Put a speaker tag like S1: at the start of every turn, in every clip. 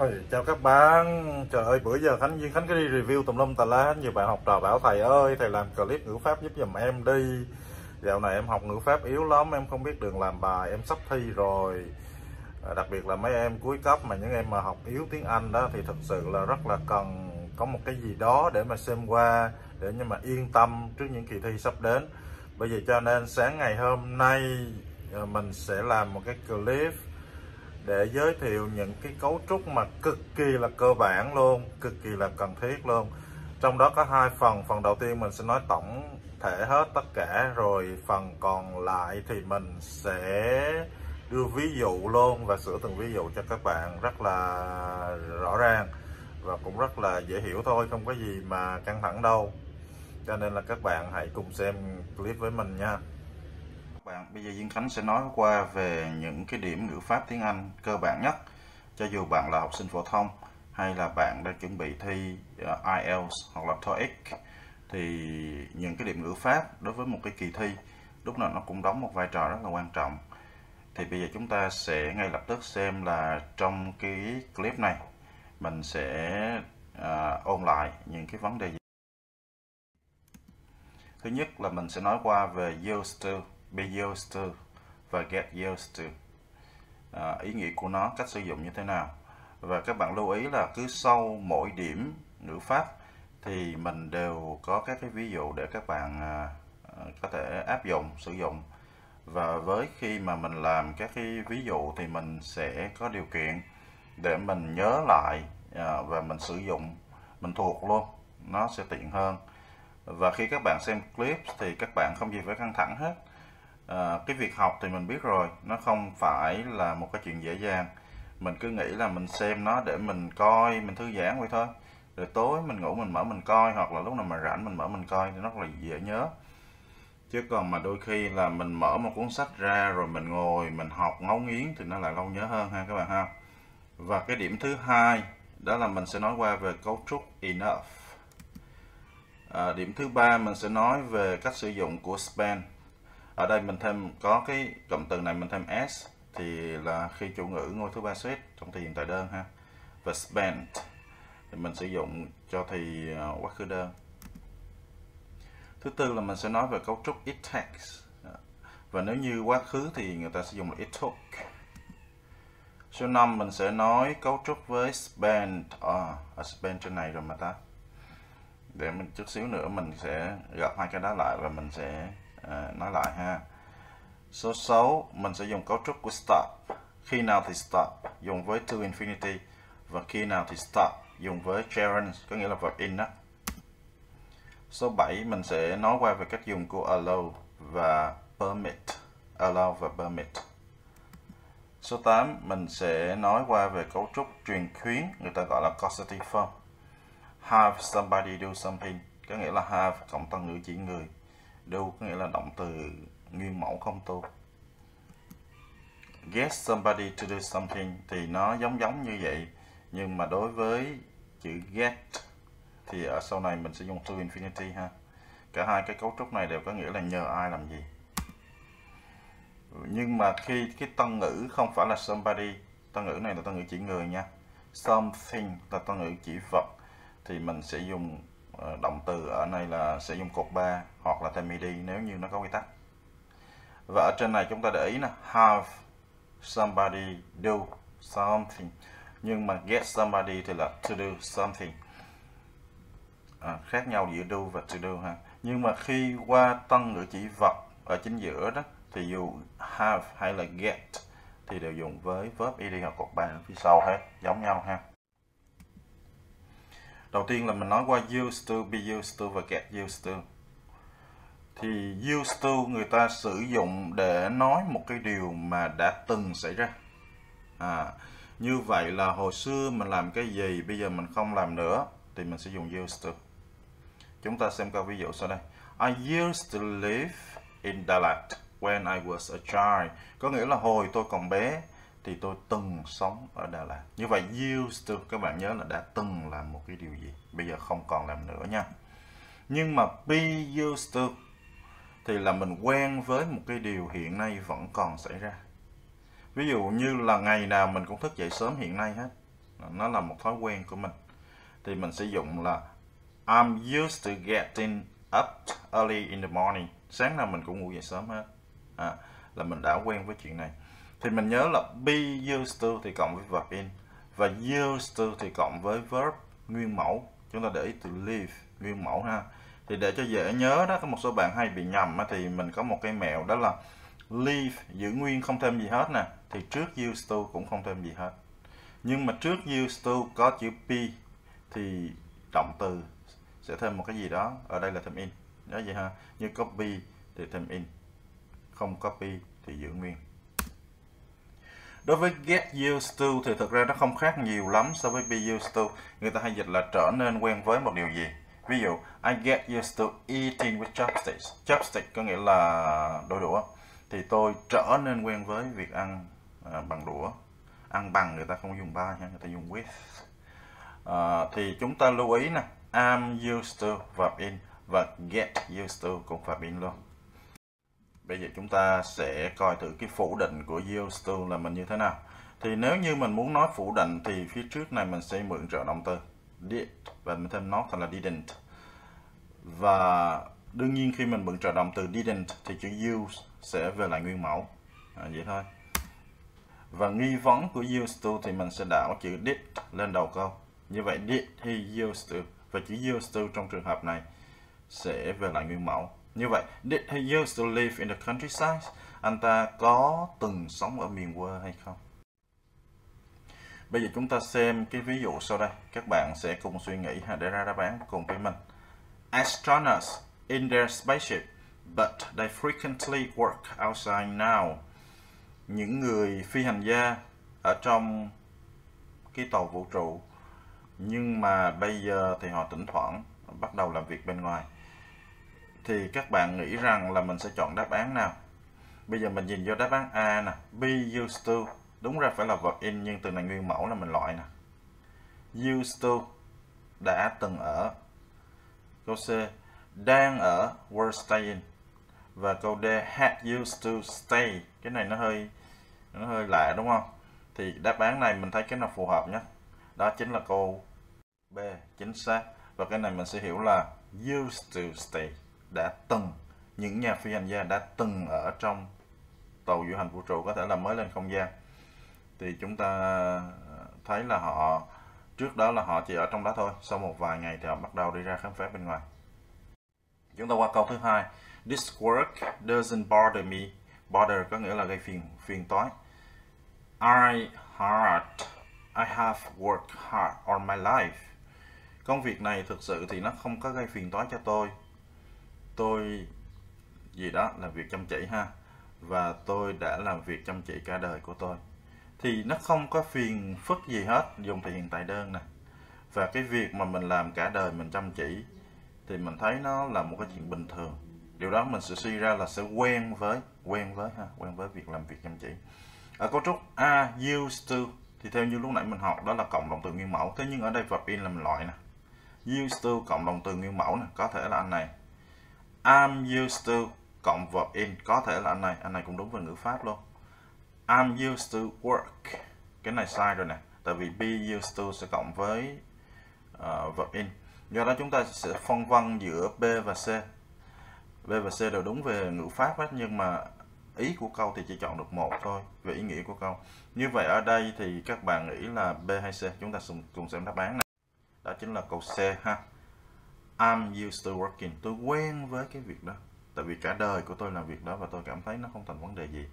S1: Ôi, chào các bạn. Trời ơi bữa giờ Khánh Duyên Khánh cứ đi review tùm lum tà lá Nhiều bạn học trò bảo thầy ơi Thầy làm clip ngữ pháp giúp giùm em đi. Dạo này em học ngữ pháp yếu lắm Em không biết đường làm bài Em sắp thi rồi. À, Đặc biệt là mấy em cuối cấp Mà những em mà học yếu tiếng Anh đó Thì thật sự là rất là cần Có một cái gì đó để mà xem qua Để nhưng mà yên tâm trước những kỳ thi sắp đến. Bây giờ cho nên sáng ngày hôm nay à, Mình sẽ làm một cái clip để giới thiệu những cái cấu trúc mà cực kỳ là cơ bản luôn, cực kỳ là cần thiết luôn. Trong đó có hai phần. Phần đầu tiên mình sẽ nói tổng thể hết tất cả, rồi phần còn lại thì mình sẽ đưa ví dụ luôn và sửa từng ví dụ cho các bạn rất là rõ ràng và cũng rất là dễ hiểu thôi, không có gì mà căng thẳng đâu. Cho nên là các bạn hãy cùng xem clip với mình nha bạn. Bây giờ Diên Khánh sẽ nói qua về những cái điểm ngữ pháp tiếng Anh cơ bản nhất cho dù bạn là học sinh phổ thông hay là bạn đang chuẩn bị thi ờ, IELTS hoặc là TOEIC thì những cái điểm ngữ pháp đối với một cái kỳ thi lúc nào nó cũng đóng một vai trò rất là quan trọng. Thì bây giờ chúng ta sẽ ngay lập tức xem là trong cái clip này mình sẽ uh, ôn lại những cái vấn đề gì. Thứ nhất là mình sẽ nói qua về used to be used to và get used to. À, ý nghĩa của nó cách sử dụng như thế nào? Và các bạn lưu ý là cứ sau mỗi điểm ngữ pháp thì mình đều có các cái ví dụ để các bạn à, à, có thể áp dụng sử dụng. Và với khi mà mình làm các cái ví dụ thì mình sẽ có điều kiện để mình nhớ lại à, và mình sử dụng mình thuộc luôn. Nó sẽ tiện hơn. Và khi các bạn xem clip thì các bạn không gì phải căng thẳng hết à, cái việc học thì mình biết rồi nó không phải là một cái chuyện dễ dàng. Mình cứ nghĩ là mình xem nó để mình coi mình thư giãn vậy thôi. Rồi tối mình ngủ mình mở mình coi hoặc là lúc nào mà rảnh mình mở mình coi thì nó rất là dễ nhớ. Chứ còn mà đôi khi là mình mở một cuốn sách ra rồi mình ngồi mình học ngấu nghiến thì nó lại lâu nhớ hơn ha các bạn ha. Và cái điểm thứ hai đó là mình sẽ nói qua về cấu trúc enough. À, điểm thứ ba mình sẽ nói về cách sử dụng của span ở đây mình thêm có cái cụm từ này mình thêm s thì là khi chủ ngữ ngôi thứ ba suýt trong thì hiện tại đơn ha. Và spent thì mình sử dụng cho thì à, quá khứ đơn. Thứ tư là mình sẽ nói về cấu trúc it takes. Và nếu như quá khứ thì người ta sẽ dùng là it took. Số 5 mình sẽ nói cấu trúc với spent. À, à spent trên này rồi mà ta. Để mình chút xíu nữa mình sẽ gặp hai cái đó lại và mình sẽ à, nói lại ha. Số 6 mình sẽ dùng cấu trúc của stop khi nào thì stop dùng với to infinity. Và khi nào thì stop dùng với gerund có nghĩa là verb in đó. Số 7 mình sẽ nói qua về cách dùng của allow và permit. Allow và permit. Số 8 mình sẽ nói qua về cấu trúc truyền khuyến người ta gọi là causative form. Have somebody do something có nghĩa là have cộng tăng ngữ chỉ người do có nghĩa là động từ nguyên mẫu không tu. Get somebody to do something thì nó giống giống như vậy. Nhưng mà đối với chữ get thì ở sau này mình sẽ dùng to infinity ha. Cả hai cái cấu trúc này đều có nghĩa là nhờ ai làm gì. Nhưng mà khi cái tân ngữ không phải là somebody, tân ngữ này là tân ngữ chỉ người nha. Something là tân ngữ chỉ vật. Thì mình sẽ dùng Ờ, động từ ở đây là sẽ dùng cột 3 hoặc là thêm đi nếu như nó có quy tắc. Và ở trên này chúng ta để ý là have somebody do something. Nhưng mà get somebody thì là to do something. À, khác nhau giữa do và to do ha. Nhưng mà khi qua tân ngữ chỉ vật ở chính giữa đó thì dù have hay là get thì đều dùng với verb ed hoặc cột 3 phía sau hết giống nhau ha đầu tiên là mình nói qua used to be used to và get used to. Thì used to người ta sử dụng để nói một cái điều mà đã từng xảy ra. À, như vậy là hồi xưa mình làm cái gì bây giờ mình không làm nữa thì mình sẽ dùng used to. Chúng ta xem câu ví dụ sau đây. I used to live in Dalat when I was a child. Có nghĩa là hồi tôi còn bé thì tôi từng sống ở Đà Lạt. Như vậy used to các bạn nhớ là đã từng làm một cái điều gì, bây giờ không còn làm nữa nha. Nhưng mà be used to thì là mình quen với một cái điều hiện nay vẫn còn xảy ra. Ví dụ như là ngày nào mình cũng thức dậy sớm hiện nay hết. nó là một thói quen của mình thì mình sử dụng là I'm used to getting up early in the morning sáng nào mình cũng ngủ dậy sớm hết à, là mình đã quen với chuyện này thì mình nhớ là be used to thì cộng với verb in. Và used to thì cộng với verb nguyên mẫu. Chúng ta để ý từ live, nguyên mẫu ha. Thì để cho dễ nhớ đó, có một số bạn hay bị nhầm thì mình có một cái mẹo đó là leave giữ nguyên, không thêm gì hết nè. Thì trước used to cũng không thêm gì hết. Nhưng mà trước used to có chữ be, thì động từ sẽ thêm một cái gì đó. Ở đây là thêm in. Nhớ vậy ha. Như copy thì thêm in. Không copy thì giữ nguyên đối với get used to thì thực ra nó không khác nhiều lắm so với be used to. Người ta hay dịch là trở nên quen với một điều gì? Ví dụ I get used to eating with chopsticks. Chopsticks có nghĩa là đôi đũa. Thì tôi trở nên quen với việc ăn à, bằng đũa. Ăn bằng người ta không dùng by người ta dùng with. À, thì chúng ta lưu ý nè. I'm used to verb in và get used to cũng verb in luôn bây giờ chúng ta sẽ coi thử cái phủ định của used là mình như thế nào. Thì nếu như mình muốn nói phủ định thì phía trước này mình sẽ mượn trợ động từ. Did và mình thêm nó thành là didn't. Và đương nhiên khi mình mượn trợ động từ didn't thì chữ use sẽ về lại nguyên mẫu. À, vậy thôi. Và nghi vấn của used to thì mình sẽ đảo chữ did lên đầu câu. Như vậy did he used to và chữ used to trong trường hợp này sẽ về lại nguyên mẫu như vậy, did he used to live in the countryside? Anh ta có từng sống ở miền quê hay không? Bây giờ chúng ta xem cái ví dụ sau đây. Các bạn sẽ cùng suy nghĩ để ra đáp án cùng với mình. Astronauts in their spaceship, but they frequently work outside now. Những người phi hành gia ở trong cái tàu vũ trụ. Nhưng mà bây giờ thì họ thỉnh thoảng bắt đầu làm việc bên ngoài thì các bạn nghĩ rằng là mình sẽ chọn đáp án nào? Bây giờ mình nhìn vô đáp án A nè. Be used to. Đúng ra phải là vật in, nhưng từ này nguyên mẫu là mình loại nè. Used to đã từng ở. Câu C, đang ở, were staying. Và câu D, had used to stay. Cái này nó hơi nó hơi lạ đúng không? Thì đáp án này mình thấy cái nào phù hợp nhất? Đó chính là câu B, chính xác. Và cái này mình sẽ hiểu là used to stay đã từng, những nhà phi hành gia đã từng ở trong tàu du hành vũ trụ có thể là mới lên không gian. Thì chúng ta ờ, thấy là họ, trước đó là họ chỉ ở trong đó thôi, sau một vài ngày thì họ bắt đầu đi ra khám phá bên ngoài. Chúng ta qua câu thứ hai. This work doesn't bother me. Bother có nghĩa là gây phiền phiền toái. I hard I have worked hard on my life. Công việc này thực sự thì nó không có gây phiền toái cho tôi tôi gì đó là việc chăm chỉ ha, và tôi đã làm việc chăm chỉ cả đời của tôi. Thì nó không có phiền phức gì hết, dùng thì hiện tại đơn này và cái việc mà mình làm cả đời mình chăm chỉ, thì mình thấy nó là một cái chuyện bình thường. Điều đó mình sẽ suy ra là sẽ quen với quen với ha, quen với việc làm việc chăm chỉ. Ở cấu trúc a, used to, thì theo như lúc nãy mình học, đó là cộng động từ nguyên mẫu. Thế nhưng ở đây verb in là mình loại nè. Used to cộng động từ nguyên mẫu nè, có thể là anh này. I'm used to cộng verb in có thể là anh này anh này cũng đúng về ngữ pháp luôn. I'm used to work. Cái này sai rồi nè. Tại vì be used to sẽ cộng với ờ, uh, verb in. Do đó chúng ta sẽ phân vân giữa B và C. B và C đều đúng về ngữ pháp hết nhưng mà ý của câu thì chỉ chọn được một thôi về ý nghĩa của câu. Như vậy ở đây thì các bạn nghĩ là B hay C? Chúng ta cùng xem đáp án này. Đó chính là câu C ha. I'm used to working. Tôi quen với cái việc đó. Tại vì cả đời của tôi làm việc đó và tôi cảm thấy nó không thành vấn đề gì.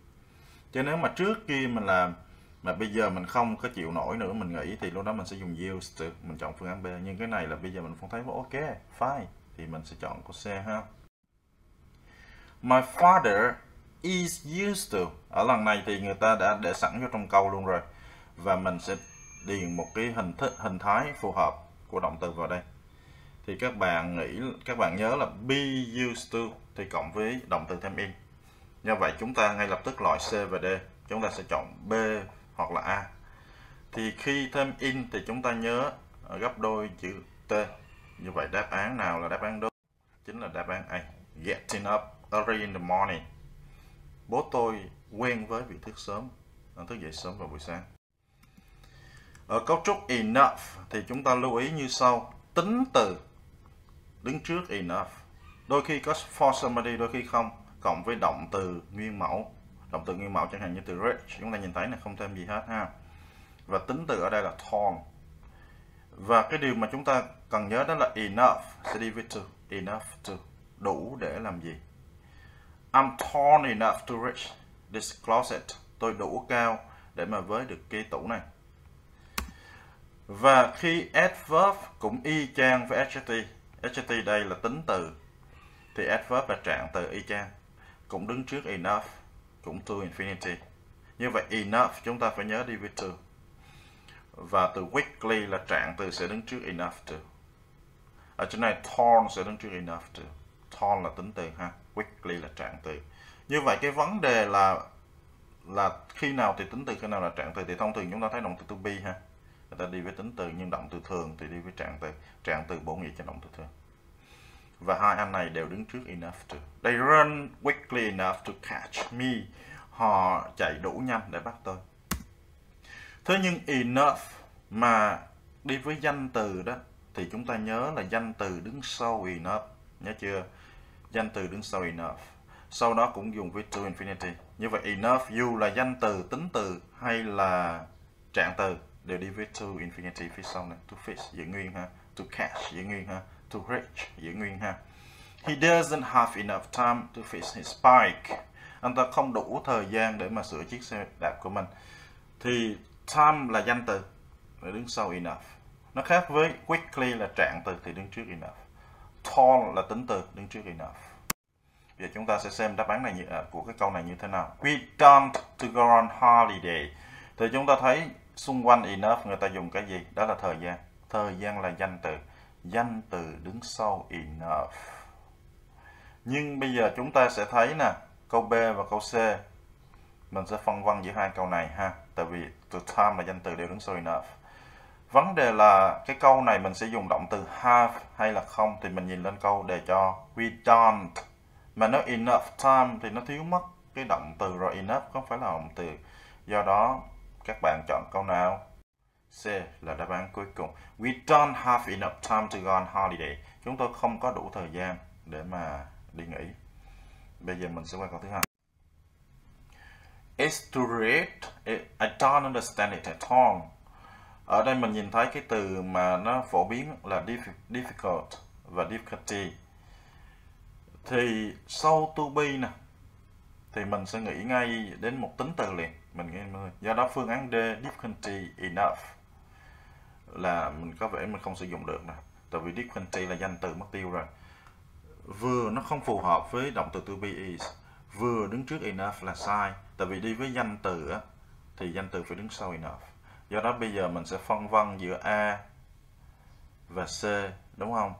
S1: Cho nếu mà trước kia mình làm, mà bây giờ mình không có chịu nổi nữa, mình nghĩ thì lúc đó mình sẽ dùng used to, mình chọn phương án B. Nhưng cái này là bây giờ mình không thấy ok, fine. Thì mình sẽ chọn câu C ha. My father is used to. Ở lần này thì người ta đã để sẵn vô trong câu luôn rồi. Và mình sẽ điền một cái hình thức, hình thái phù hợp của động từ vào đây thì các bạn nghĩ, các bạn nhớ là be used to thì cộng với động từ thêm in. Như vậy chúng ta ngay lập tức loại C và D. Chúng ta sẽ chọn B hoặc là A. Thì khi thêm in thì chúng ta nhớ gấp đôi chữ T. Như vậy đáp án nào là đáp án đúng? Chính là đáp án A. Getting up early in the morning. Bố tôi quen với việc thức sớm ờ, thức dậy sớm vào buổi sáng. Ở cấu trúc enough thì chúng ta lưu ý như sau. Tính từ đứng trước enough. Đôi khi có for somebody, đôi khi không. Cộng với động từ nguyên mẫu. Động từ nguyên mẫu chẳng hạn như từ rich. Chúng ta nhìn thấy là không thêm gì hết ha. Và tính từ ở đây là torn và cái điều mà chúng ta cần nhớ đó là enough. Sẽ đi với to, enough to. Đủ để làm gì? I'm tall enough to reach this closet. Tôi đủ cao để mà với được cái tủ này. Và khi adverb cũng y chang với adjective. HT đây là tính từ. Thì adverb là trạng từ y chang. Cũng đứng trước enough, cũng to infinity. Như vậy, enough chúng ta phải nhớ đi với to. Và từ weekly là trạng từ sẽ đứng trước enough to. Ở chỗ này, torn sẽ đứng trước enough to. Torn là tính từ ha. Weekly là trạng từ. Như vậy, cái vấn đề là là khi nào thì tính từ, khi nào là trạng từ thì thông thường chúng ta thấy động từ to be ha người ta đi với tính từ nhưng động từ thường thì đi với trạng từ trạng từ bổ nghĩa cho động từ thường. Và hai anh này đều đứng trước enough to, they run quickly enough to catch me. Họ chạy đủ nhanh để bắt tôi. Thế nhưng enough mà đi với danh từ đó, thì chúng ta nhớ là danh từ đứng sau enough. Nhớ chưa? Danh từ đứng sau enough. Sau đó cũng dùng với to infinity. Như vậy enough you là danh từ, tính từ hay là trạng từ đều với to infinity phía sau này. To fix giữ nguyên ha. To catch giữ nguyên ha. To reach giữ nguyên ha. He doesn't have enough time to fix his bike anh ta không đủ thời gian để mà sửa chiếc xe đạp của mình. Thì time là danh từ. Để đứng sau enough. Nó khác với quickly là trạng từ thì đứng trước enough. Tall là tính từ đứng trước enough. Giờ chúng ta sẽ xem đáp án này như, à, của cái câu này như thế nào. We don't to go on holiday. Thì chúng ta thấy xung quanh enough người ta dùng cái gì? Đó là thời gian. Thời gian là danh từ. Danh từ đứng sau enough. Nhưng bây giờ chúng ta sẽ thấy nè, câu B và câu C. Mình sẽ phân vân giữa hai câu này ha, tại vì the time là danh từ đều đứng sau enough. Vấn đề là cái câu này mình sẽ dùng động từ have hay là không thì mình nhìn lên câu để cho we don't. Mà nó enough time thì nó thiếu mất cái động từ rồi enough không phải là động từ. Do đó các bạn chọn câu nào C là đáp án cuối cùng we don't have enough time to go on holiday chúng tôi không có đủ thời gian để mà đi nghỉ bây giờ mình sẽ qua câu thứ hai It's too late. I don't understand it at all. Ở đây mình nhìn thấy cái từ mà nó phổ biến là difficult và difficulty. Thì sau to be nè, thì mình sẽ nghĩ ngay đến một tính từ liền. Mình nghe do đó phương án D difficulty enough là mình có vẻ mình không sử dụng được nè. Tại vì difficulty là danh từ mất tiêu rồi. Vừa nó không phù hợp với động từ to be is. Vừa đứng trước enough là sai tại vì đi với danh từ á, thì danh từ phải đứng sau enough do đó bây giờ mình sẽ phân vân giữa A và C đúng không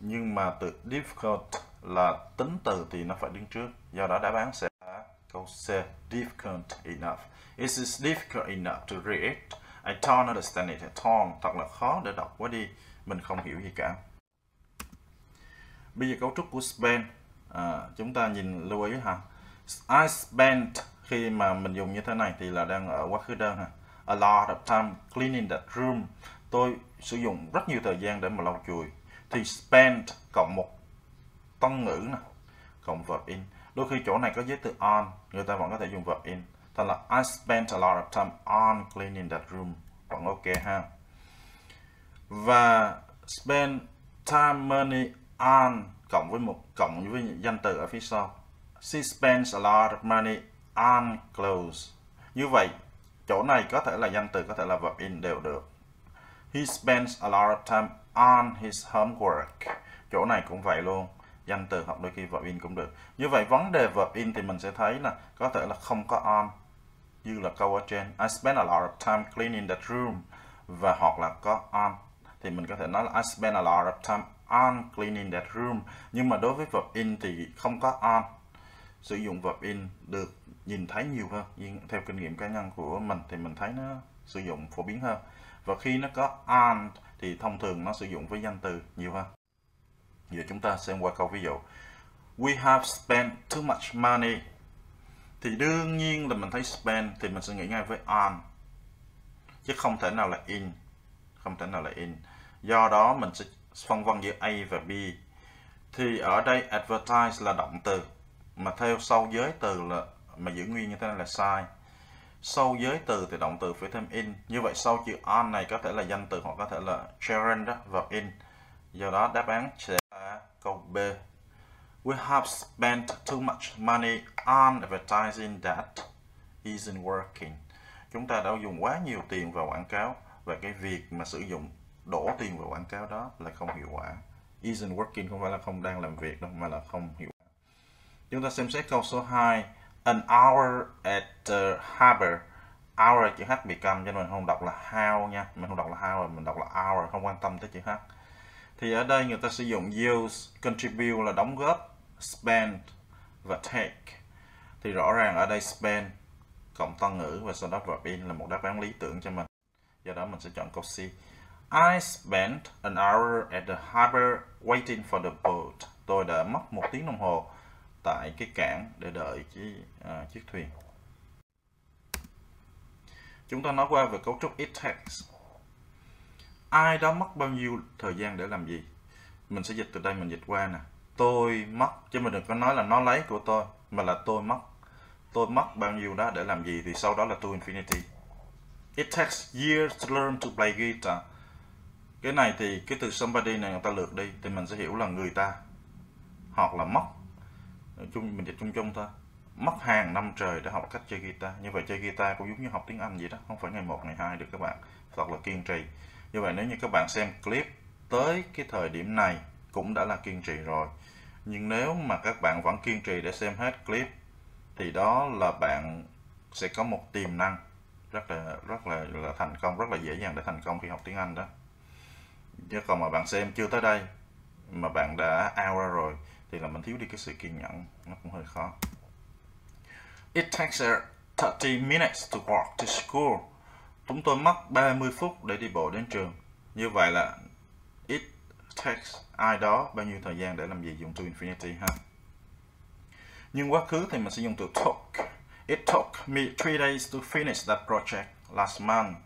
S1: nhưng mà từ difficult là tính từ thì nó phải đứng trước do đó đáp án sẽ câu C difficult enough it is difficult enough to read I don't understand it at all thật là khó để đọc quá đi mình không hiểu gì cả bây giờ cấu trúc của spend à, chúng ta nhìn lưu ý ha I spent khi mà mình dùng như thế này thì là đang ở quá khứ đơn ha. A lot of time cleaning that room. Tôi sử dụng rất nhiều thời gian để mà lau chùi. Thì spend cộng một tân ngữ nè, cộng verb in. Đôi khi chỗ này có giới từ on, người ta vẫn có thể dùng verb in. Thành là I spent a lot of time on cleaning that room. Vẫn ok ha. Và spend time money on cộng với một cộng với danh từ ở phía sau She spends a lot of money on clothes. Như vậy, chỗ này có thể là danh từ, có thể là verb in đều được. He spends a lot of time on his homework. Chỗ này cũng vậy luôn. Danh từ hoặc đôi khi verb in cũng được. Như vậy, vấn đề verb in thì mình sẽ thấy là có thể là không có on. Như là câu ở trên. I spend a lot of time cleaning that room. Và hoặc là có on. Thì mình có thể nói là I spend a lot of time on cleaning that room. Nhưng mà đối với verb in thì không có on sử dụng verb in được nhìn thấy nhiều hơn nhưng theo kinh nghiệm cá nhân của mình thì mình thấy nó sử dụng phổ biến hơn và khi nó có on thì thông thường nó sử dụng với danh từ nhiều hơn giờ chúng ta xem qua câu ví dụ. We have spent too much money. Thì đương nhiên là mình thấy spend thì mình sẽ nghĩ ngay với on. Chứ không thể nào là in. Không thể nào là in. Do đó mình sẽ phân vân giữa A và B. Thì ở đây advertise là động từ. Mà theo sau giới từ là, mà giữ nguyên như thế này là sai. Sau giới từ thì động từ phải thêm in. Như vậy sau chữ on này có thể là danh từ hoặc có thể là children đó vào in. Do đó đáp án sẽ câu B. We have spent too much money on advertising that isn't working. Chúng ta đã dùng quá nhiều tiền vào quảng cáo và cái việc mà sử dụng đổ tiền vào quảng cáo đó là không hiệu quả. Isn't working không phải là không đang làm việc đâu, mà là không hiệu quả. Chúng ta xem xét câu số 2 an hour at the harbor hour chữ h bị cầm, cho nên mình không đọc là how nha. Mình không đọc là how, mình đọc là hour, không quan tâm tới chữ h thì ở đây người ta sử dụng use contribute là đóng góp spend và take. Thì rõ ràng ở đây spend cộng tân ngữ và sau đó verb in là một đáp án lý tưởng cho mình. Do đó mình sẽ chọn câu C. I spent an hour at the harbor waiting for the boat. Tôi đã mất một tiếng đồng hồ tại cái cảng để đợi cái uh, chiếc thuyền. Chúng ta nói qua về cấu trúc it takes ai đó mất bao nhiêu thời gian để làm gì? Mình sẽ dịch từ đây, mình dịch qua nè. Tôi mất, chứ mình đừng có nói là nó lấy của tôi, mà là tôi mất. Tôi mất bao nhiêu đó để làm gì thì sau đó là to infinity. It takes years to learn to play guitar. Cái này thì cái từ somebody này người ta lượt đi, thì mình sẽ hiểu là người ta. Hoặc là mất. Chung mình dịch chung chung thôi. Mất hàng năm trời để học cách chơi guitar. Như vậy chơi guitar cũng giống như học tiếng Anh vậy đó. Không phải ngày một, ngày hai được các bạn. Thật là kiên trì như vậy nếu như các bạn xem clip tới cái thời điểm này cũng đã là kiên trì rồi. Nhưng nếu mà các bạn vẫn kiên trì để xem hết clip, thì đó là bạn sẽ có một tiềm năng rất là rất là là thành công, rất là dễ dàng để thành công khi học tiếng Anh đó. Chứ còn mà bạn xem chưa tới đây, mà bạn đã out ra rồi, thì là mình thiếu đi cái sự kiên nhẫn, nó cũng hơi khó. It takes 30 minutes to walk to school. Chúng tôi mất 30 phút để đi bộ đến trường. Như vậy là it takes ai đó bao nhiêu thời gian để làm gì dùng to infinity ha. Nhưng quá khứ thì mình sẽ dùng từ took. It took me three days to finish that project last month.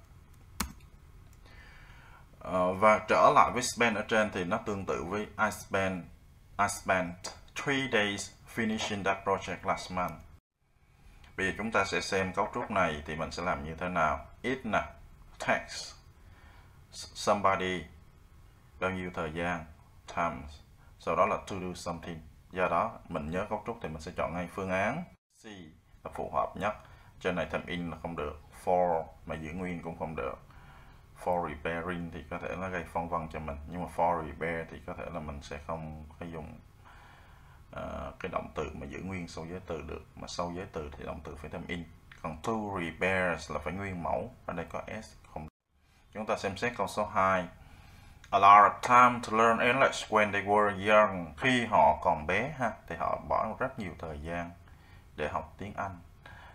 S1: Uh, và trở lại với spend ở trên thì nó tương tự với I spent I spent three days finishing that project last month. Bây giờ chúng ta sẽ xem cấu trúc này thì mình sẽ làm như thế nào. It nè, text, somebody, bao nhiêu thời gian, times, sau đó là to do something. Do đó mình nhớ cấu trúc thì mình sẽ chọn ngay phương án C là phù hợp nhất. Trên này thêm in là không được, for mà giữ nguyên cũng không được. For repairing thì có thể nó gây phân vân cho mình, nhưng mà for repair thì có thể là mình sẽ không có dùng uh, cái động từ mà giữ nguyên sau giới từ được mà sau giới từ thì động từ phải thêm in. Còn to repairs là phải nguyên mẫu. Ở đây có s không. Chúng ta xem xét câu số 2 a lot of time to learn English when they were young. Khi họ còn bé ha thì họ bỏ rất nhiều thời gian để học tiếng Anh.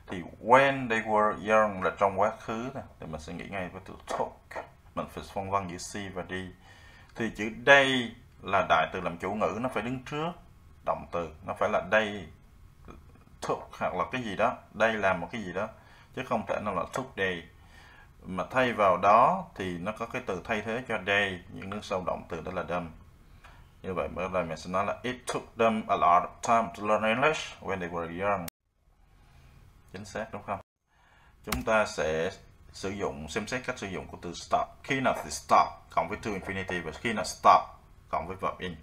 S1: Thì when they were young là trong quá khứ nè. Thì mình sẽ nghĩ ngay với từ took mình phải phân vân giữa C và D. Thì chữ đây là đại từ làm chủ ngữ nó phải đứng trước động từ. Nó phải là đây took hoặc là cái gì đó. Đây là một cái gì đó, chứ không thể nào là took day mà thay vào đó thì nó có cái từ thay thế cho day những nước sau động từ đó là đâm. Như vậy mới là mình sẽ nói là it took them a lot of time to learn English when they were young. Chính xác, đúng không? Chúng ta sẽ sử dụng, xem xét cách sử dụng của từ stop. Khi nào thì stop cộng với to infinity và khi nào stop cộng với verb in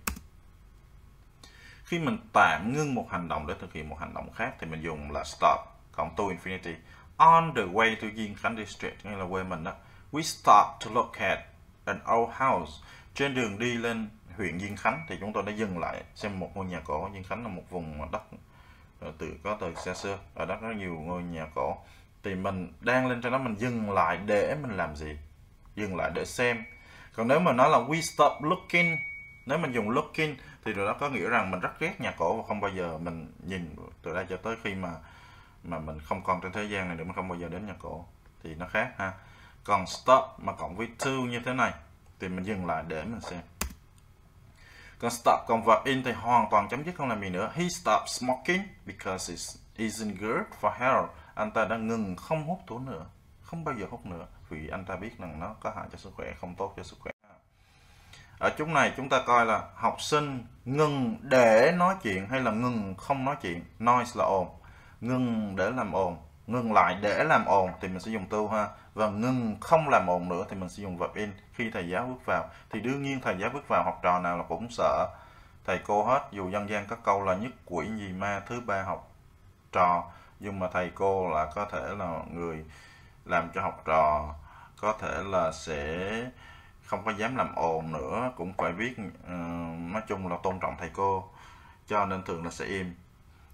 S1: khi mình tạm ngưng một hành động để thực hiện một hành động khác thì mình dùng là stop, cộng to infinity. On the way to Diên Khánh District, nghĩa là quê mình đó, we stop to look at an old house. Trên đường đi lên huyện Diên Khánh thì chúng tôi đã dừng lại xem một ngôi nhà cổ. Diên Khánh là một vùng đất ờ, từ có từ xa xưa, ở đó có nhiều ngôi nhà cổ. Thì mình đang lên trên đó, mình dừng lại để mình làm gì? Dừng lại để xem. Còn nếu mà nói là we stop looking, nếu mình dùng looking thì điều đó có nghĩa rằng mình rất ghét nhà cổ và không bao giờ mình nhìn từ đây cho tới khi mà mà mình không còn trên thế gian này nữa, mình không bao giờ đến nhà cổ. Thì nó khác ha. Còn stop mà cộng với to như thế này, thì mình dừng lại để mình xem. Còn stop cộng verb in thì hoàn toàn chấm dứt, không làm gì nữa. He stopped smoking because it isn't good for health. Anh ta đã ngừng không hút thuốc nữa, không bao giờ hút nữa, vì anh ta biết rằng nó có hại cho sức khỏe, không tốt cho sức khỏe. Ở chúng này chúng ta coi là học sinh ngừng để nói chuyện hay là ngừng không nói chuyện? Noise là ồn. Ngừng để làm ồn. Ngừng lại để làm ồn thì mình sẽ dùng tu ha. Và ngừng không làm ồn nữa thì mình sẽ dùng verb in. Khi thầy giáo bước vào, thì đương nhiên thầy giáo bước vào học trò nào là cũng sợ. Thầy cô hết, dù dân gian có câu là nhất quỷ gì ma thứ ba học trò, nhưng mà thầy cô là có thể là người làm cho học trò, có thể là sẽ không có dám làm ồn nữa cũng phải biết uh, nói chung là tôn trọng thầy cô cho nên thường là sẽ im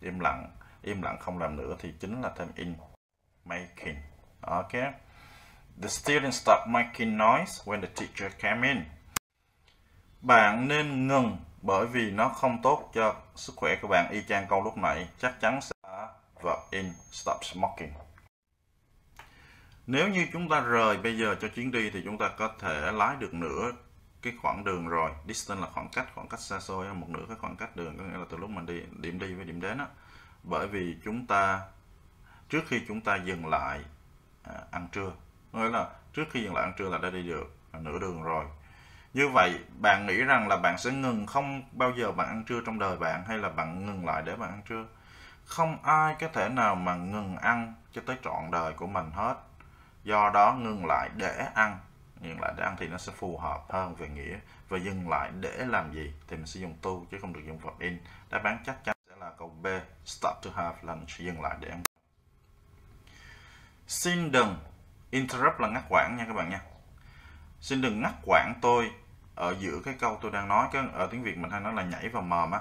S1: im lặng im lặng không làm nữa thì chính là thêm in making. Ok. The student stop making noise when the teacher came in. Bạn nên ngừng bởi vì nó không tốt cho sức khỏe của bạn. Y chang câu lúc nãy chắc chắn sẽ verb in stop smoking nếu như chúng ta rời bây giờ cho chuyến đi thì chúng ta có thể lái được nửa cái khoảng đường rồi. Distance là khoảng cách khoảng cách xa xôi một nửa cái khoảng cách đường có nghĩa là từ lúc mình đi điểm đi với điểm đến á. Bởi vì chúng ta trước khi chúng ta dừng lại à, ăn trưa nghĩa là trước khi dừng lại ăn trưa là đã đi được nửa đường rồi. Như vậy bạn nghĩ rằng là bạn sẽ ngừng không bao giờ bạn ăn trưa trong đời bạn hay là bạn ngừng lại để bạn ăn trưa? Không ai có thể nào mà ngừng ăn cho tới trọn đời của mình hết do đó ngưng lại để ăn. Ngừng lại để ăn thì nó sẽ phù hợp hơn về nghĩa. Và dừng lại để làm gì thì mình sẽ dùng tu chứ không được dùng verb in đáp án chắc chắn sẽ là câu B stop to have lunch dừng lại để ăn. Xin đừng interrupt là ngắt quãng nha các bạn nha. Xin đừng ngắt quãng tôi ở giữa cái câu tôi đang nói cái ở tiếng Việt mình hay nói là nhảy vào mồm á.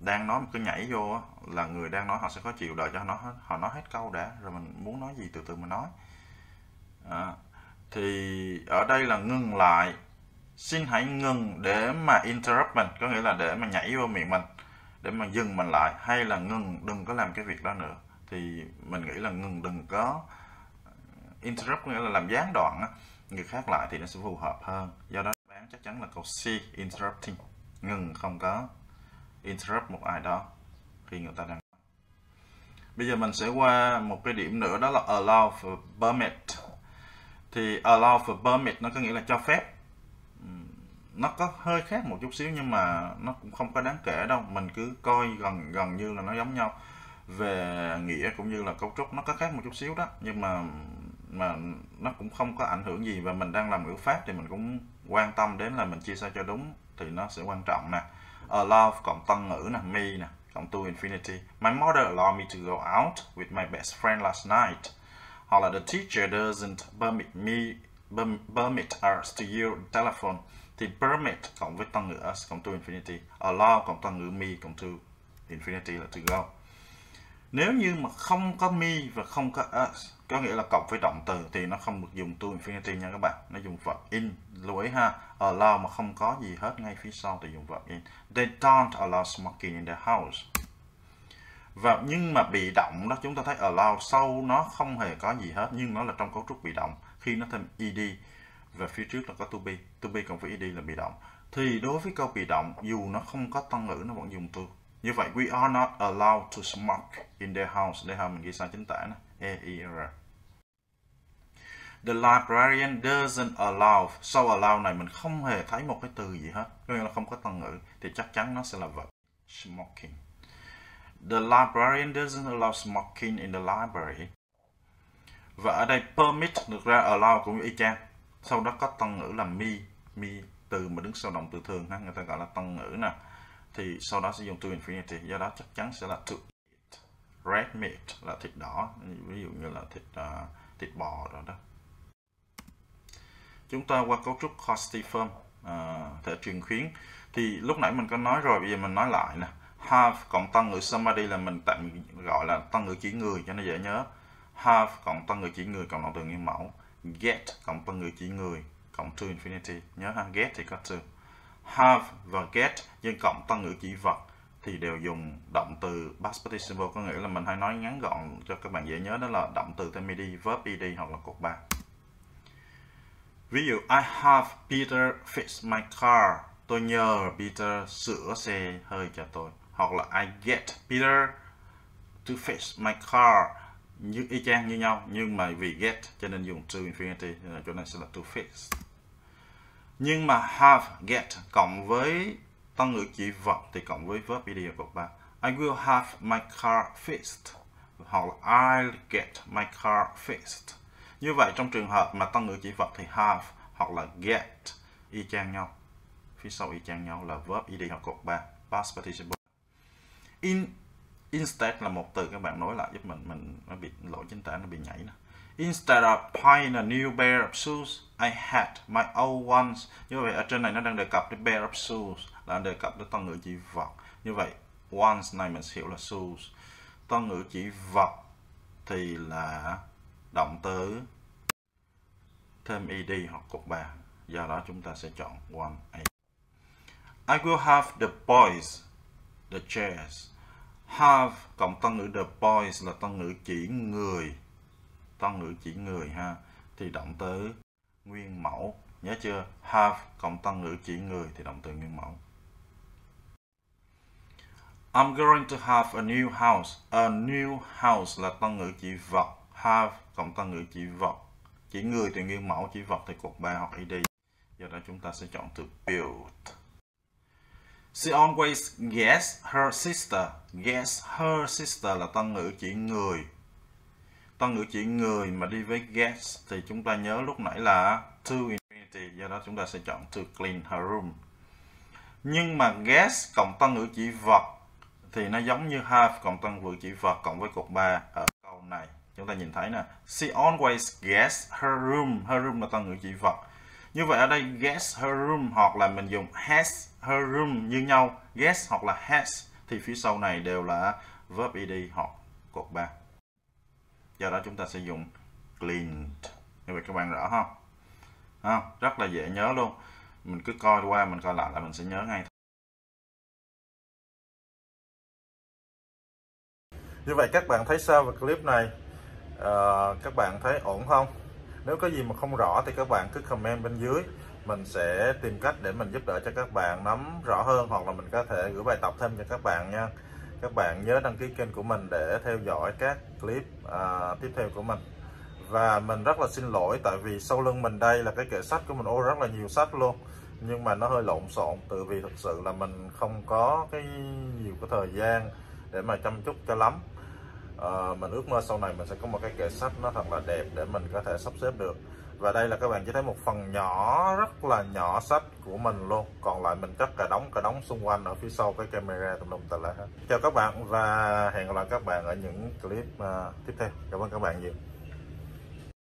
S1: Đang nói cứ nhảy vô á, là người đang nói họ sẽ có chịu đợi cho nó họ nói hết câu đã rồi mình muốn nói gì từ từ mình nói à, thì ở đây là ngừng lại. Xin hãy ngừng để mà interrupt mình có nghĩa là để mà nhảy vô miệng mình để mà dừng mình lại hay là ngừng đừng có làm cái việc đó nữa. Thì mình nghĩ là ngừng đừng có uh, interrupt nghĩa là làm gián đoạn á. Người khác lại thì nó sẽ phù hợp hơn. Do đó bán chắc chắn là câu C interrupting. Ngừng không có interrupt một ai đó khi người ta đang bây giờ mình sẽ qua một cái điểm nữa đó là allow for permit thì allow for permit nó có nghĩa là cho phép. Nó có hơi khác một chút xíu nhưng mà nó cũng không có đáng kể đâu. Mình cứ coi gần gần như là nó giống nhau. Về nghĩa cũng như là cấu trúc nó có khác một chút xíu đó. Nhưng mà mà nó cũng không có ảnh hưởng gì và mình đang làm ngữ pháp thì mình cũng quan tâm đến là mình chia sẻ cho đúng thì nó sẽ quan trọng nè. Allow cộng tân ngữ nè, me nè, cộng to infinity. My mother allowed me to go out with my best friend last night hoặc là the teacher doesn't permit me permit us to use telephone, thì permit cộng với tăng ngữ us cộng to infinity, allow cộng tăng ngữ me cộng to infinity là to go nếu như mà không có me và không có us, có nghĩa là cộng với động từ thì nó không được dùng to infinity nha các bạn, nó dùng vật in, lưu ý ha, allow mà không có gì hết, ngay phía sau thì dùng vật in. They don't allow smoking in their house và nhưng mà bị động đó, chúng ta thấy allow sau nó không hề có gì hết, nhưng nó là trong cấu trúc bị động khi nó thêm ed. Và phía trước là có to be to be cộng với ed là bị động. Thì đối với câu bị động, dù nó không có tân ngữ, nó vẫn dùng to. Như vậy, we are not allowed to smoke in their house. Đây mình ghi sai chính tả nè e e r. The librarian doesn't allow. Sau allow này, mình không hề thấy một cái từ gì hết. Có nghĩa là không có tân ngữ, thì chắc chắn nó sẽ là vật smoking. The librarian doesn't allow smoking in the library. Và ở đây permit được ra allow cũng y chang. Sau đó có tân ngữ là me, me từ mà đứng sau động từ thường ha, người ta gọi là tân ngữ nè. Thì sau đó sẽ dùng to infinity, do đó chắc chắn sẽ là to eat. Red meat là thịt đỏ, ví dụ như là thịt uh, thịt bò rồi đó. Chúng ta qua cấu trúc costiform, uh, à, thể truyền khuyến. Thì lúc nãy mình có nói rồi, bây giờ mình nói lại nè have cộng tăng ngữ somebody là mình tạm gọi là tăng ngữ chỉ người, cho nó dễ nhớ. Have cộng tăng ngữ chỉ người cộng động từ nguyên mẫu. Get cộng tăng ngữ chỉ người cộng to infinity. Nhớ ha, get thì có to. Have và get nhưng cộng tăng ngữ chỉ vật thì đều dùng động từ past participle có nghĩa là mình hay nói ngắn gọn cho các bạn dễ nhớ, đó là động từ thêm ed verb ed hoặc là cột ba. Ví dụ, I have Peter fix my car. Tôi nhờ Peter sửa xe hơi cho tôi hoặc là I get Peter to fix my car. Như y chang như nhau, nhưng mà vì get cho nên dùng to infinity, nên là chỗ này sẽ là to fix. nhưng mà have get cộng với tăng ngữ chỉ vật thì cộng với verb id ở cột 3 I will have my car fixed, hoặc là I'll get my car fixed. Như vậy trong trường hợp mà tăng ngữ chỉ vật thì have hoặc là get y chang nhau. Phía sau y chang nhau là verb ed hoặc cột 3 past participle in instead là một từ các bạn nối lại giúp mình mình nó bị lỗi chính tả nó bị nhảy nè Instead of buying a new pair of shoes, I had my old ones. Như vậy ở trên này nó đang đề cập đến pair of shoes là đề cập đến tân ngữ chỉ vật. Như vậy ones này mình hiểu là shoes. Tân ngữ chỉ vật thì là động từ thêm ed hoặc cột bà. Do đó chúng ta sẽ chọn one a. I will have the boys the chairs. Have, cộng tân ngữ the boys là tân ngữ chỉ người. Tân ngữ chỉ người ha. Thì động từ nguyên mẫu. Nhớ chưa? Have, cộng tân ngữ chỉ người thì động từ nguyên mẫu. I'm going to have a new house. A new house là tân ngữ chỉ vật. Have, cộng tân ngữ chỉ vật. Chỉ người thì nguyên mẫu, chỉ vật thì cột ba hoặc ID. do đó chúng ta sẽ chọn từ build. She always gets her sister. Gets her sister là tân ngữ chỉ người. Tân ngữ chỉ người mà đi với gets thì chúng ta nhớ lúc nãy là to infinity. Do đó chúng ta sẽ chọn to clean her room. Nhưng mà gets cộng tân ngữ chỉ vật thì nó giống như have cộng tân ngữ chỉ vật cộng với cột 3 ở câu này. Chúng ta nhìn thấy nè. She always gets her room. Her room là tân ngữ chỉ vật như vậy ở đây guess her room hoặc là mình dùng has her room như nhau guess hoặc là has thì phía sau này đều là verb ed hoặc cột 3 do đó chúng ta sẽ dùng cleaned. Như vậy các bạn rõ không? À, rất là dễ nhớ luôn. Mình cứ coi qua mình coi lại là mình sẽ nhớ ngay
S2: như vậy các bạn thấy sao về clip này à, các bạn thấy ổn không? Nếu có gì mà không rõ thì các bạn cứ comment bên dưới. Mình sẽ tìm cách để mình giúp đỡ cho các bạn nắm rõ hơn hoặc là mình có thể gửi bài tập thêm cho các bạn nha. Các bạn nhớ đăng ký kênh của mình để theo dõi các clip à, tiếp theo của mình. Và mình rất là xin lỗi tại vì sau lưng mình đây là cái kệ sách của mình. Ô rất là nhiều sách luôn. Nhưng mà nó hơi lộn xộn tự vì thực sự là mình không có cái nhiều cái thời gian để mà chăm chút cho lắm. Ờ, à, mình ước mơ sau này mình sẽ có một cái kệ sách nó thật là đẹp để mình có thể sắp xếp được. Và đây là các bạn chỉ thấy một phần nhỏ rất là nhỏ sách của mình luôn. Còn lại mình cất cả đóng cả đóng xung quanh ở phía sau cái camera tùm lum tà lá chào các bạn và hẹn gặp lại các bạn ở những clip ờ, tiếp theo. Cảm ơn các bạn nhiều.